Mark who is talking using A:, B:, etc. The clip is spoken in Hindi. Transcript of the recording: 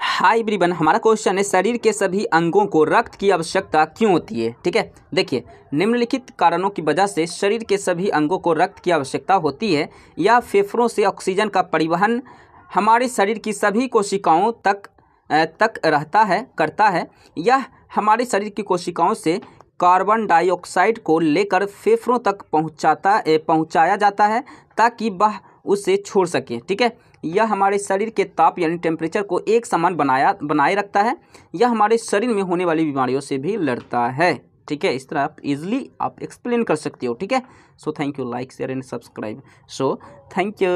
A: हाई ब्रिबन हमारा क्वेश्चन है, शरीर के सभी अंगों को रक्त की आवश्यकता क्यों होती है? ठीक है? देखिए, निम्नलिखित कारणों की वजह से शरीर के सभी अंगों को रक्त की आवश्यकता होती है, या फेफड़ों से ऑक्सीजन का परिवहन हमारे शरीर की सभी कोशिकाओं तक तक रहता है, करता है यह हमारे शरीर की कोशिकाओं से कार्बन डाइऑक्साइड को लेकर फेफड़ों तक पहुंचाता पहुँचाया जाता है, ताकि वह उसे छोड़ सकें, ठीक है? यह हमारे शरीर के ताप यानी टेम्परेचर को एक समान बनाया, बनाए रखता है। यह हमारे शरीर में होने वाली बीमारियों से भी लड़ता है, ठीक है? इस तरह आप इजिली आप एक्सप्लेन कर सकते हो, ठीक है? So thank you like share and subscribe so thank you